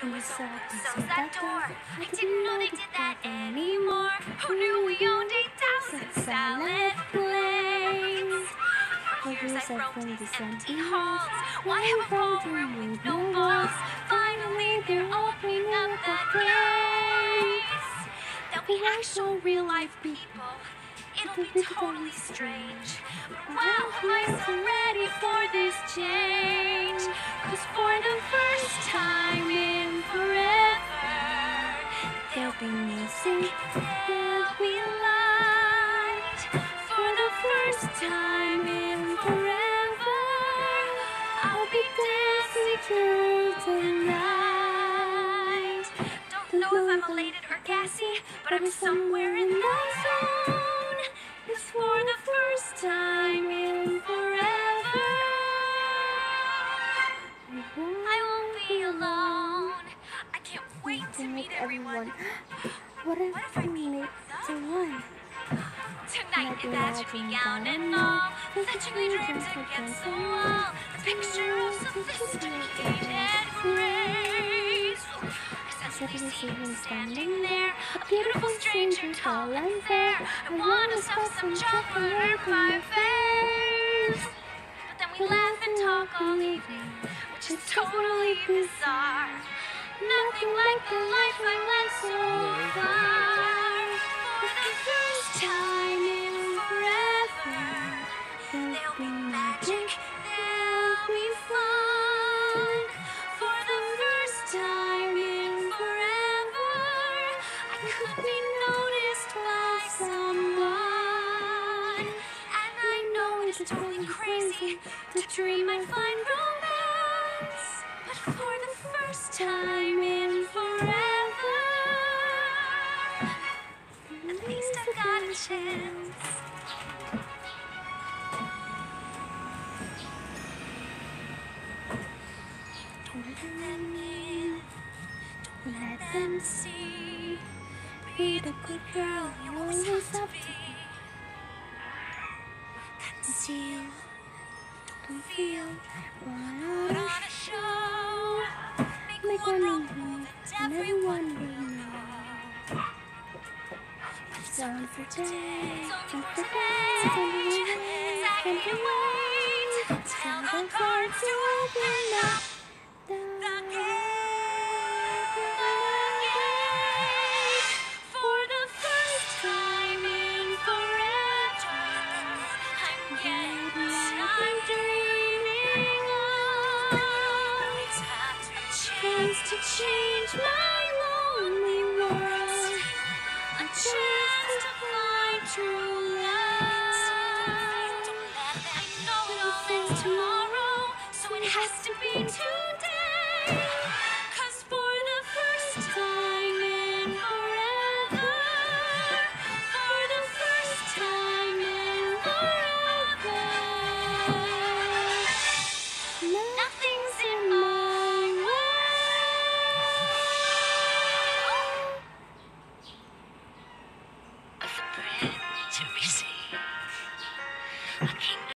door was open, so's that door. I didn't know they did that anymore. Who knew we owned a thousand salad plates? For years I've roamed these empty halls. Why have a ballroom with no walls? Finally they're opening up the place. There'll be actual real life people. It'll be totally strange. Wow, am I so ready for this change? Don't know if I'm elated or gassy, but I'm somewhere in zone. It's for the first time in forever. I won't be alone. I can't wait to meet everyone. What if I made someone? Tonight it has your gown and all. Fetching my dreams against the wall. The picture of sophisticated grace. I suddenly see him standing there. A beautiful stranger, tall and fair. I wanna stuff some chocolate in my face. But then we laugh and talk all evening, which is totally bizarre. Nothing like the life I led so far. For the first time in forever, there'll be magic, there'll be fun. For the first time in forever, I could be noticed by someone. And I know it's totally crazy to dream I'd find romance. But for the first time in forever, at least I got a chance. Don't let them in, don't let them see. Be the good girl you always have to be. Conceal, don't feel, put on a show. Make one move and everyone will know. Don't forget, don't forget, don't wait. Tell the cards to open up change my lonely world. A chance to find true love. I know it all ends tomorrow, so it has to be tonight.